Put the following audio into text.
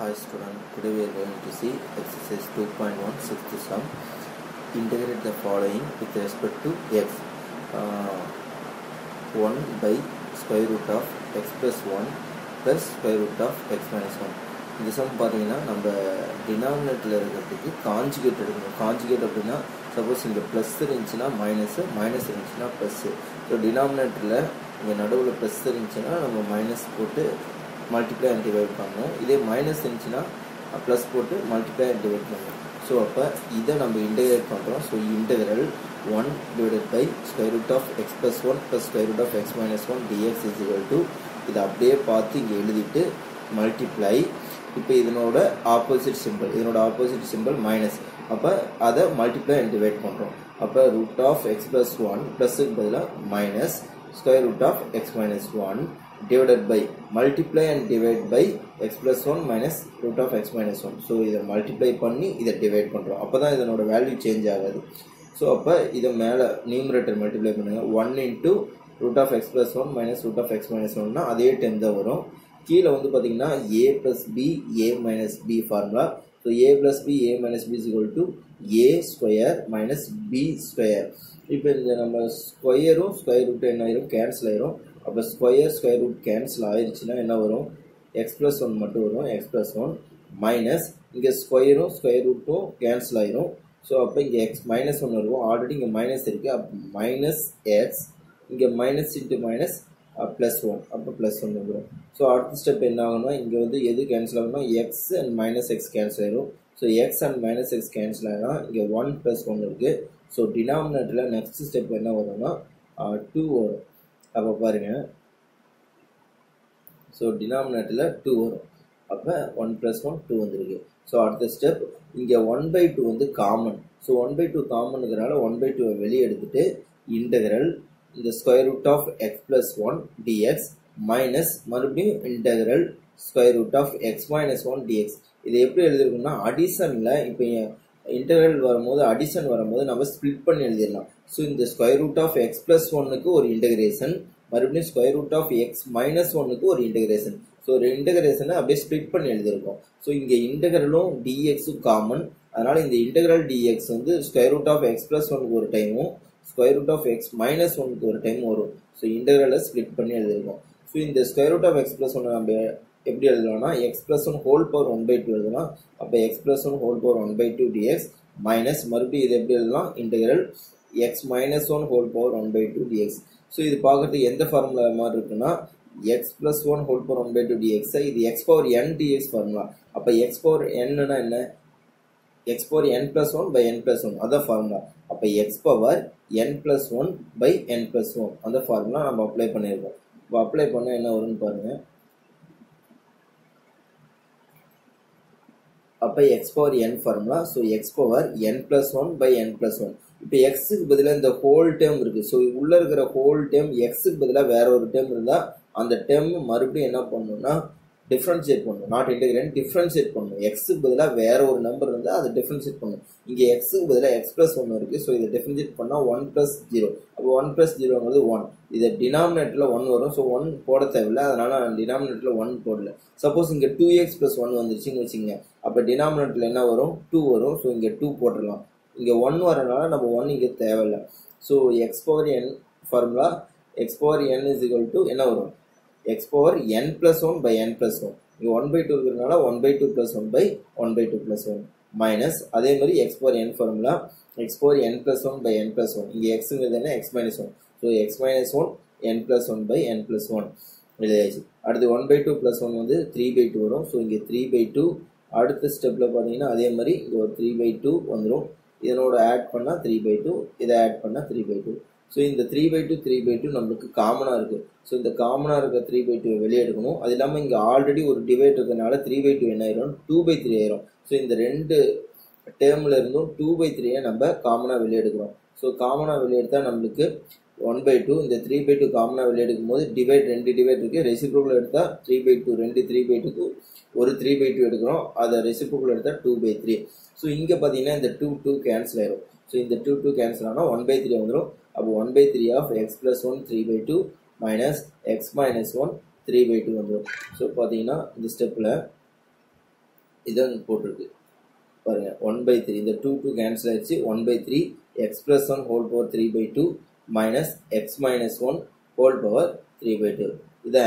Hi student, today we are going to see exercise 2.1 sixth sum. Integrate the following with respect to x. Uh, 1 by square root of x plus 1 plus square root of x minus 1. இந்த some பார்த்தீங்கன்னா நம்ம டினாமினேட்டில் இருக்கிறதுக்கு conjugate எடுக்கணும் conjugate அப்படின்னா suppose இங்கே plus இருந்துச்சுன்னா minus minus இருந்துச்சுன்னா plus so டினாமினேட்டரில் இங்கே நடுவில் ப்ளஸ் இருந்துச்சுன்னா நம்ம மைனஸ் போட்டு மல்டிப்ளை அண்ட் டிவைட் பண்ணணும் இதே மைனஸ் இருந்துச்சுன்னா ப்ளஸ் போட்டு மல்டிப்ளை அண்ட் டிவைட் பண்ணணும் ஸோ அப்போ இதை நம்ம இன்டகிரேட் பண்ணுறோம் so integral one divided by square root of x plus one plus square root of x minus one d x is equal to இதை அப்படியே பார்த்து இங்கே எழுதிட்டு மல்டிப்ளை இப்போ இதனோட ஆப்போசிட் சிம்பிள் இதனோட ஆப்போசிட் சிம்பிள் மைனஸ் அப்போ அதை மல்டிப்ளை அண்ட் டிவைட் பண்ணுறோம் அப்போ root of x plus one ப்ளஸ்ஸுக்கு பதிலாக minus square root of x minus one divided by multiply and divide by x plus 1 minus root of x minus 1 so இதை multiply பண்ணி இதை divide பண்ணுறோம் அப்போ தான் இதனோட வேல்யூ சேஞ்ச் ஆகாது. ஸோ அப்போ இதை மேலே நியூமரேட்டர் மல்டிப்ளை பண்ணுங்கள் one into root of x plus one minus root of x minus ஒன்னா அதே டைம் தான் வரும். கீழே வந்து பார்த்தீங்கன்னா A plus B A minus B formula so A plus B A minus B is to A square minus B square இப்போ இந்த நம்ம ஸ்கொயரும் ஸ்கொயர் ரூட் என்ன ஆயிரும்? கேன்சல் ஆயிரும். அப்போ ஸ்கொயர் ஸ்கொயர் ரூட் கேன்சல் ஆயிடுச்சுன்னா என்ன வரும்? எக்ஸ் ப்ளஸ் ஒன் மட்டும் வரும். எக்ஸ் ப்ளஸ் ஒன் மைனஸ் இங்கே ஸ்கொயரும் ஸ்கொயர் ரூட்டும் கேன்சல் ஆயிரும். ஸோ அப்போ இங்கே எக்ஸ் மைனஸ் ஒன்று இருக்கும் ஆல்ரெடி இங்கே மைனஸ் இருக்குது அப்போ மைனஸ் எக்ஸ் இங்கே minus into minus plus one அப்போ ப்ளஸ் ஒன் வந்துடும் ஸோ அடுத்த ஸ்டெப் என்ன ஆகும்னா இங்கே வந்து எது கேன்சல் ஆகும்னா x and minus x cancel ஆயிரும். So x and minus x cancel ஆகினா இங்கே ஒன் ப்ளஸ் ஒன் இருக்குது ஸோ டினாமினேட்டரில் நெக்ஸ்ட் ஸ்டெப் என்ன வரும்னா டூ வரும். அப்போ பாருங்கள் ஸோ டினாமினேட்டில் டூ வரும். அப்போ ஒன் ப்ளஸ் ஒன் டூ வந்துருக்கு. ஸோ அடுத்த ஸ்டெப் இங்கே ஒன் பை டூ வந்து common so one by two காமனுங்கிறனால one by டூவை வெளியே எடுத்துட்டு இன்டகிரல் இந்த square root of x plus one d x minus மறுபடியும் integral square root of x minus one d x இது எப்படி எழுதிருக்குன்னா அடிஷனில் இப்போ இன்டர்வல் வரும்போது அடிஷன் வரும்போது நம்ம ஸ்ப்ளிட் பண்ணி எழுதிடலாம். ஸோ இந்த square root of x plus ஒன்னுக்கு ஒரு இன்டகிரேஷன் மறுபடியும் square root of x minus ஒன்னுக்கு ஒரு இன்டகிரேஷன் ஸோ ஒரு இன்டகிரேஷனை அப்படியே ஸ்ப்ளிட் பண்ணி எழுதியிருக்கோம். ஸோ இங்கே இன்டகிரலும் டிஎக்ஸும் காமன் அதனால இந்த இன்டகிரல் டிஎக்ஸ் வந்து square root of x plus ஒனுக்கு ஒரு டைமும் square root of x minus ஒனுக்கு ஒரு டைம் வரும். ஸோ இன்டகிரலை ஸ்பிளிட் பண்ணி எழுதியிருக்கோம். ஸோ இந்த square root of x plus ஒன்று நம்ம எப்படி எழுதலாம்னா x plus one whole power one by two எழுதலாம். அப்போ x plus one whole power one by two d x minus மறுபடியும் இது எப்படி எழுதலாம்? Integral x minus one whole power one by two d x so இது பார்க்கறதுக்கு எந்த formula மாதிரி இருக்குன்னா x plus one whole power one by two d x இது x power n d x formula அப்போ எக்ஸ் பவர் என்னன்னா என்ன? X power n plus one by n plus one அதான் ஃபார்முலா அப்போ x power n plus one by n plus one அந்த formula நம்ம apply பண்ணியிருக்கோம் இப்போ அப்ளை பண்ணால் என்ன வரும்னு பாருங்கள் அப்போ x power n formula so x power n plus one by n plus one இப்போ எக்ஸுக்கு பதிலாக இந்த ஹோல் டேர்ம் இருக்குது ஸோ உள்ளே இருக்கிற ஹோல் டேர்ம் எக்ஸுக்கு பதிலாக வேற ஒரு டேர்ம் இருந்தால் அந்த டேர்ம் மறுபடியும் என்ன பண்ணணும்னா டிஃப்ரென்ஷியேட் பண்ணணும். நாட் இன்டெகிரேட் டிஃப்ரென்ஷியேட் பண்ணணும். எக்ஸுக்கு பதிலாக வேற ஒரு நம்பர் இருந்தால் அதை டிஃப்ரென்ஷியேட் பண்ணணும். இங்கே எக்ஸுக்கு பதிலாக எக்ஸ் ப்ளஸ் ஒன்று இருக்குது ஸோ இதை டிஃப்ரென்ஷியேட் பண்ணால் one plus zero one plus ஜீரோங்கிறது one இதை டினாமினேட்டரில் ஒன் வரும். ஸோ ஒன் போட தேவையில்லை. அதனால் நான் டினாமினேட்டரில் ஒன் போடல. சப்போஸ் இங்கே டூ எக்ஸ் ப்ளஸ் ஒன் வந்துருச்சுன்னு வச்சுங்க அப்போ டினாமினேட்டரில் என்ன வரும்? டூ வரும். ஸோ இங்கே டூ போட்டுடலாம். இங்கே ஒன் வரனால நம்ம ஒன் இங்கே தேவையில்லை. So x power n formula x power n is equal to என்ன வரும்? X power n plus one by n plus one இங்கே ஒன் பை டூ இருக்கிறதுனால one by two plus one by one by two plus one minus அதே மாதிரி x power n formula x power n plus one by n plus one இங்கே எக்ஸுங்கிறது என்ன? X minus one so x minus one n plus one by n plus one எழுதியாச்சு. அடுத்து one by two plus one வந்து three by two வரும். So இங்கே three by two அடுத்த ஸ்டெப்பில் பார்த்தீங்கன்னா அதே மாதிரி இங்கே ஒரு த்ரீ பை டூ வந்துடும் இதனோட ஆட் பண்ணால் த்ரீ பை டூ இதை ஆட் பண்ணால் த்ரீ பை டூ ஸோ இந்த three by two three by two நம்மளுக்கு காமனாக இருக்குது ஸோ இந்த காமனாக இருக்க த்ரீ பை டூ வெளியே எடுக்கணும். அது இல்லாமல் இங்கே ஆல்ரெடி ஒரு டிவைட் இருக்கிறதுனால த்ரீ பை டூ என்ன ஆயிரும்? டூ பை த்ரீ ஆயிரும். ஸோ இந்த ரெண்டு டேர்மில் இருந்தும் டூ பை த்ரீயை நம்ம காமனாக வெளியெடுக்கிறோம். ஸோ காமனாக வெளியெடுத்தால் நம்மளுக்கு ஒன் பை டூ இந்த த்ரீ பை டூ காமனாக வெளியெடுக்கும் போது டிவைட் ரெண்டு டிவைட் இருக்குது ரெசிப்ரோக்கில் எடுத்தால் த்ரீ பை டூ ரெண்டு த்ரீ பை டூக்கு ஒரு த்ரீ பை டூ எடுக்கிறோம். அதை ரெசிப்ரோக்கில் எடுத்தால் டூ பை த்ரீ ஸோ இங்கே பார்த்தீங்கன்னா இந்த டூ டூ கேன்சல் ஆயிரும். ஸோ இந்த டூ டூ கேன்சல் ஆனால் ஒன் பை த்ரீ வந்துடும் அப்போ one by three of x plus one three by two minus x minus one three by two வந்துடும் so பார்த்தீங்கன்னா இந்த ஸ்டெப்பில் இதான் போட்டிருக்கு. பாருங்கள் ஒன் பை த்ரீ இந்த டூ டூ கேன்சல் ஆயிடுச்சு. One by three x plus one whole power three by two minus x minus one whole power three by two இதை